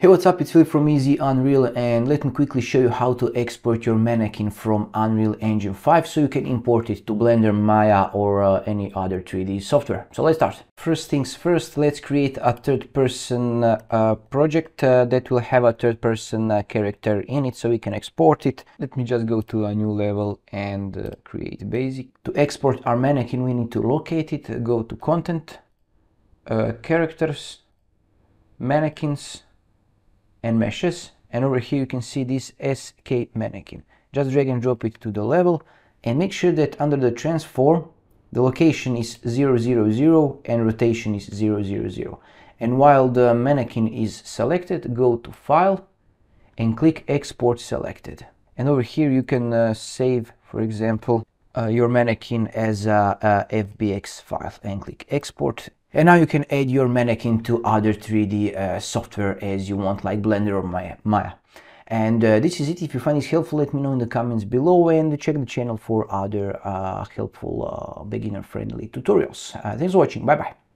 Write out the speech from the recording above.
Hey what's up, it's Philip from EZ Unreal and let me quickly show you how to export your mannequin from Unreal Engine 5 so you can import it to Blender, Maya or uh, any other 3D software. So let's start. First things first, let's create a third person uh, project uh, that will have a third person uh, character in it so we can export it. Let me just go to a new level and uh, create basic. To export our mannequin we need to locate it, go to content, uh, characters, mannequins, and meshes and over here you can see this SK mannequin. Just drag and drop it to the level and make sure that under the transform the location is 000 and rotation is 000. And while the mannequin is selected, go to File and click Export Selected. And over here you can uh, save, for example, uh, your mannequin as a, a FBX file and click Export and now you can add your mannequin to other 3D uh, software as you want, like Blender or Maya. Maya. And uh, this is it. If you find this helpful, let me know in the comments below and check the channel for other uh, helpful uh, beginner-friendly tutorials. Uh, thanks for watching. Bye-bye.